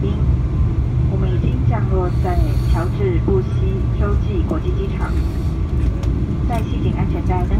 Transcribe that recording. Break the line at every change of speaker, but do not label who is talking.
叮，我们已经降落在乔治布西洲际国际机场，在系紧安全带呢。